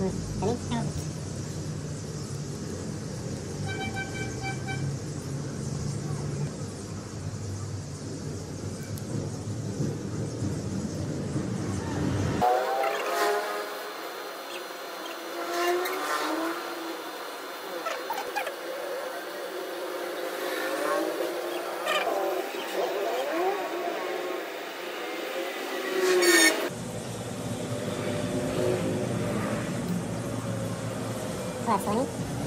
嗯好嘞 Tá, próxima, né?